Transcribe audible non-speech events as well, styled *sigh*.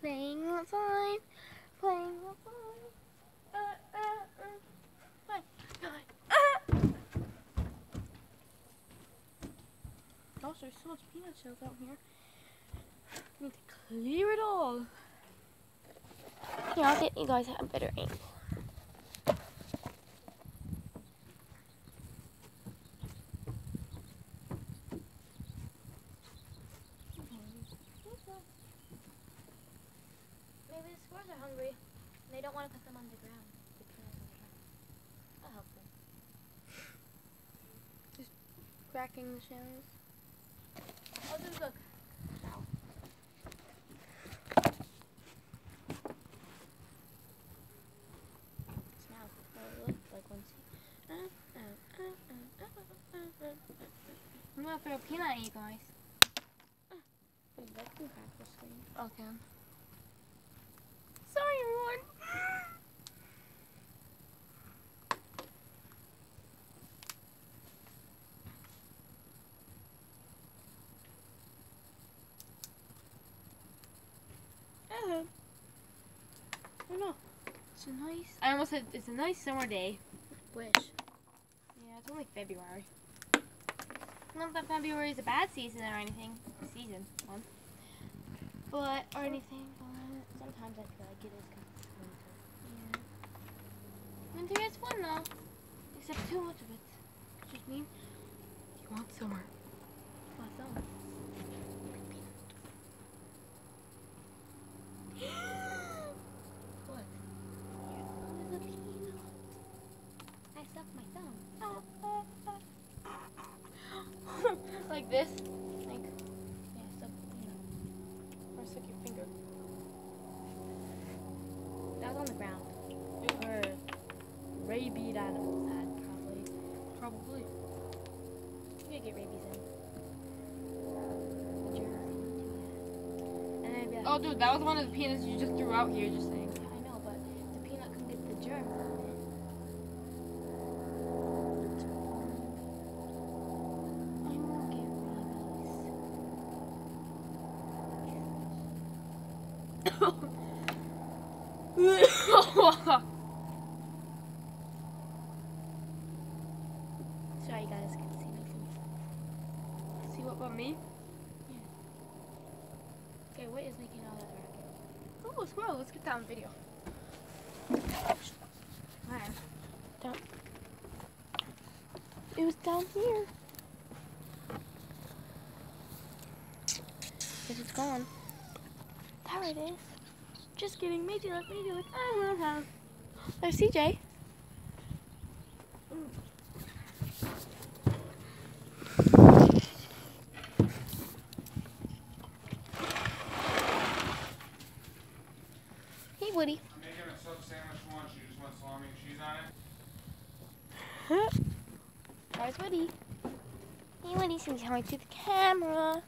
Playing outside, playing outside. Uh, uh. Gosh, there's so much peanut shells out here. I need to clear it all. Here, I'll get you guys a better angle. Maybe the squirrels are hungry. and They don't want to put them on the ground. The peanuts on the ground. That'll help them. Just cracking the shells. Oh, just look. Ow. Smell. What it looked like once you. I'm gonna throw a peanut at you guys. That can crack the screen. Okay. Sorry, everyone. I don't. It's a nice. I almost said it's a nice summer day. Wish. Yeah, it's only February. Not that February is a bad season or anything. Season month. But or anything. But sometimes I feel like it is kind of winter. Yeah. Winter is fun though. Except too much of it. Just mean you want summer. Want summer. what? There's a peanut. I sucked my thumb. Like this. Like, yeah, suck, you know. Or suck your finger. That was on the ground. It were rabid animals had probably. Probably. You could get rabies in. The germs, you know, too, yeah. And then it'd be like, Oh, dude, that was one of the peanuts you just threw out here. Just saying. yeah, I know, but the peanut can get the germs on it. I won't get rabies. *laughs* Sorry, you guys can see my feet. See what about me? Yeah. Okay, what is making all that racket? Oh, squirrel. Let's get that on video. Where? Down. It was down here. It is gone. Is. Just kidding. You look. You look. I don't know. There's CJ. Hey, Woody. I'm making a sub sandwich for lunch. You just want salami and cheese on it? There's Woody. Hey, Woody, say hi to the camera.